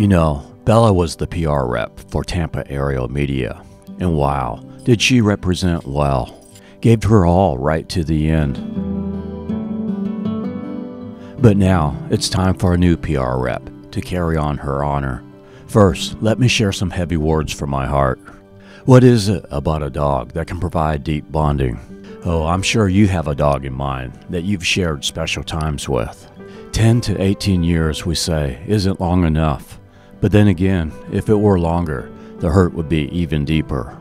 You know, Bella was the PR rep for Tampa Aerial Media, and wow, did she represent well. Gave her all right to the end. But now it's time for a new PR rep to carry on her honor. First, let me share some heavy words from my heart. What is it about a dog that can provide deep bonding? Oh, I'm sure you have a dog in mind that you've shared special times with. 10 to 18 years, we say, isn't long enough. But then again, if it were longer, the hurt would be even deeper.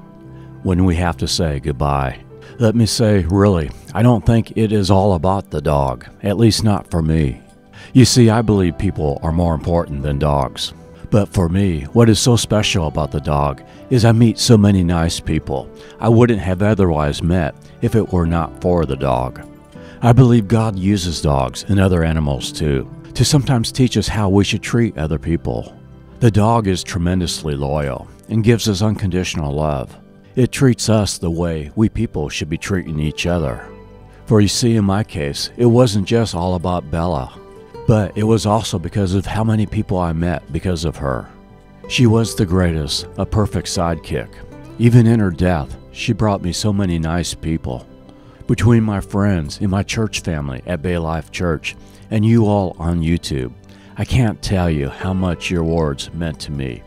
When we have to say goodbye. Let me say, really, I don't think it is all about the dog, at least not for me. You see, I believe people are more important than dogs. But for me, what is so special about the dog is I meet so many nice people I wouldn't have otherwise met if it were not for the dog. I believe God uses dogs and other animals too to sometimes teach us how we should treat other people. The dog is tremendously loyal and gives us unconditional love. It treats us the way we people should be treating each other. For you see, in my case, it wasn't just all about Bella, but it was also because of how many people I met because of her. She was the greatest, a perfect sidekick. Even in her death, she brought me so many nice people. Between my friends in my church family at Bay Life Church and you all on YouTube, I can't tell you how much your words meant to me.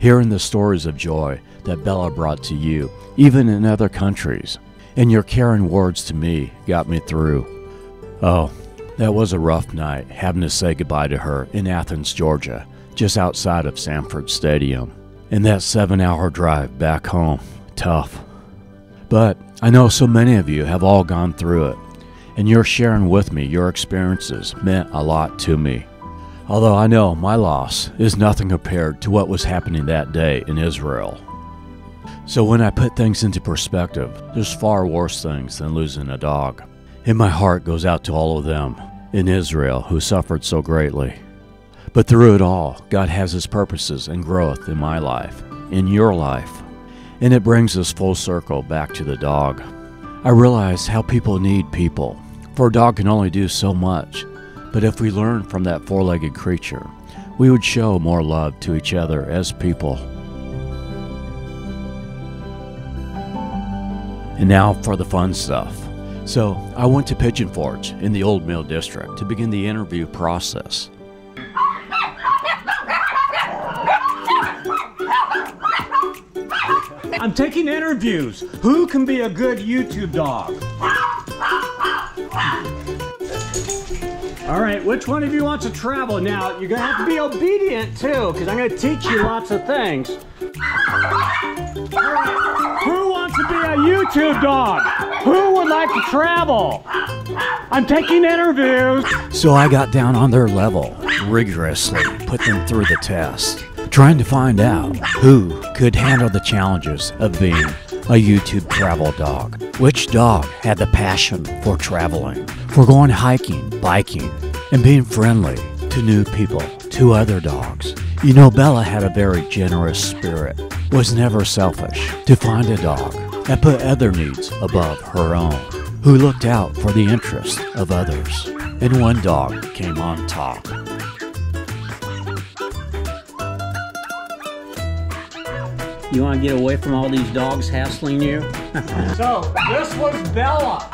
Hearing the stories of joy that Bella brought to you, even in other countries, and your caring words to me got me through. Oh, that was a rough night having to say goodbye to her in Athens, Georgia, just outside of Sanford Stadium. And that seven hour drive back home, tough. But I know so many of you have all gone through it, and your sharing with me your experiences meant a lot to me. Although I know my loss is nothing compared to what was happening that day in Israel. So when I put things into perspective, there's far worse things than losing a dog. And my heart goes out to all of them in Israel who suffered so greatly. But through it all, God has His purposes and growth in my life, in your life. And it brings us full circle back to the dog. I realize how people need people, for a dog can only do so much. But if we learn from that four legged creature, we would show more love to each other as people. And now for the fun stuff. So, I went to Pigeon Forge in the Old Mill District to begin the interview process. I'm taking interviews. Who can be a good YouTube dog? All right, which one of you wants to travel? Now, you're gonna have to be obedient too, because I'm gonna teach you lots of things. All right, who wants to be a YouTube dog? Who would like to travel? I'm taking interviews. So I got down on their level, rigorously put them through the test, trying to find out who could handle the challenges of being a YouTube travel dog. Which dog had the passion for traveling, for going hiking, biking, and being friendly to new people, to other dogs. You know, Bella had a very generous spirit, was never selfish to find a dog that put other needs above her own, who looked out for the interests of others. And one dog came on top. You want to get away from all these dogs hassling you? So, this was Bella.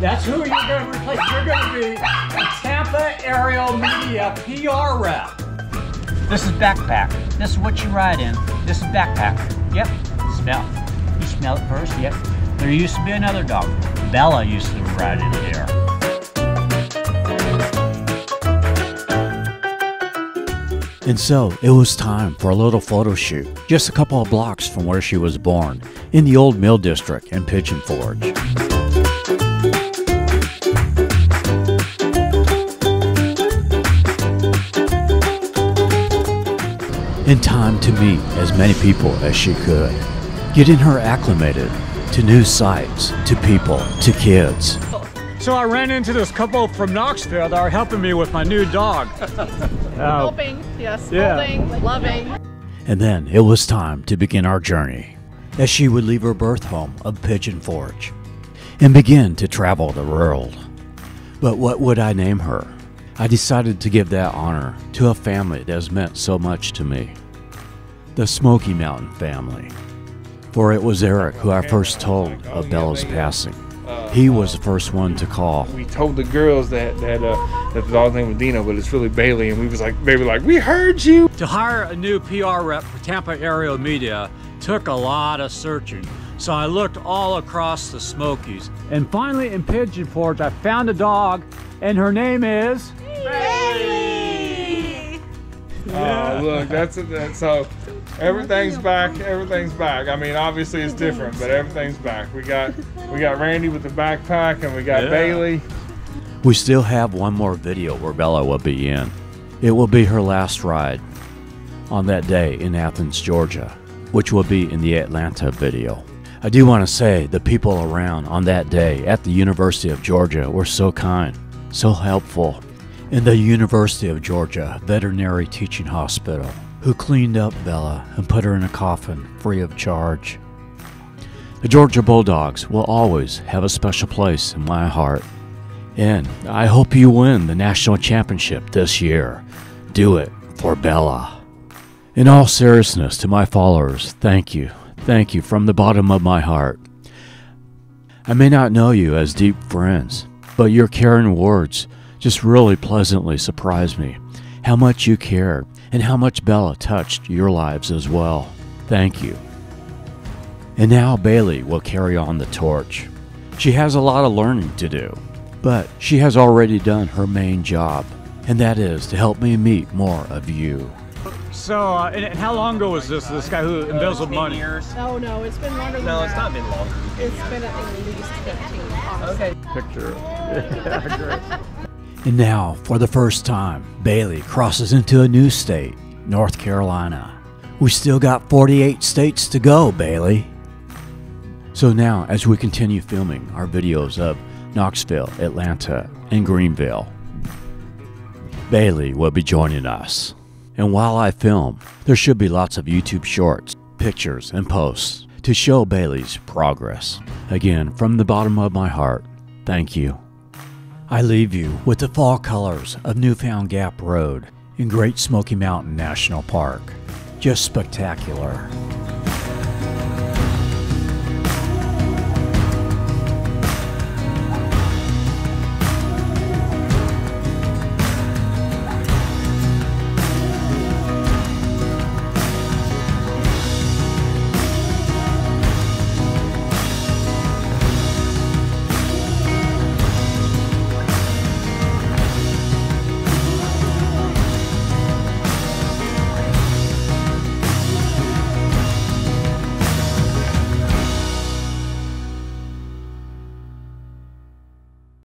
That's who you're going to replace. You're going to be a Tampa Aerial Media PR rep. This is backpack. This is what you ride in. This is backpack. Yep. Smell. You smell it first. Yep. There used to be another dog. Bella used to ride in here. And so it was time for a little photo shoot, just a couple of blocks from where she was born, in the old mill district in Pigeon Forge. In time to meet as many people as she could, getting her acclimated to new sights, to people, to kids. So I ran into this couple from Knoxville that are helping me with my new dog. Uh, Helping, yes, Yeah. holding, loving. And then it was time to begin our journey, as she would leave her birth home of Pigeon Forge and begin to travel the world. But what would I name her? I decided to give that honor to a family that has meant so much to me the Smoky Mountain family. For it was Eric who I first told of Bella's passing. He was the first one to call. We told the girls that that uh, that the dog's name was Dino, but it's really Bailey, and we was like, they were like, we heard you. To hire a new PR rep for Tampa Aerial Media took a lot of searching. So I looked all across the Smokies. And finally in Pigeon Forge, I found a dog, and her name is... Bailey! Oh, look, that's it. That's so. Everything's back. Everything's back. I mean, obviously it's different, but everything's back. We got we got Randy with the backpack, and we got Yeah. Bailey. We still have one more video where Bella will be in. It will be her last ride on that day in Athens, Georgia, which will be in the Atlanta video. I do want to say the people around on that day at the University of Georgia were so kind, so helpful. In the University of Georgia Veterinary Teaching Hospital, who cleaned up Bella and put her in a coffin free of charge. The Georgia Bulldogs will always have a special place in my heart. And I hope you win the national championship this year. Do it for Bella. In all seriousness, to my followers, thank you. Thank you from the bottom of my heart. I may not know you as deep friends, but your caring words just really pleasantly surprised me. How much you cared and how much Bella touched your lives as well. Thank you. And now Bailey will carry on the torch. She has a lot of learning to do, but she has already done her main job, and that is to help me meet more of you. So, uh, and, and how long ago was this, this guy who embezzled money? years. Oh no, it's been longer than No, that. it's not been long. It's been at least 15. honestly. Okay. Picture. And now, for the first time, Bailey crosses into a new state, North Carolina. We still got 48 states to go, Bailey. So now, as we continue filming our videos of Knoxville, Atlanta, and Greenville, Bailey will be joining us. And while I film, there should be lots of YouTube shorts, pictures, and posts to show Bailey's progress. Again, from the bottom of my heart, thank you. I leave you with the fall colors of Newfound Gap Road in Great Smoky Mountain National Park. Just spectacular.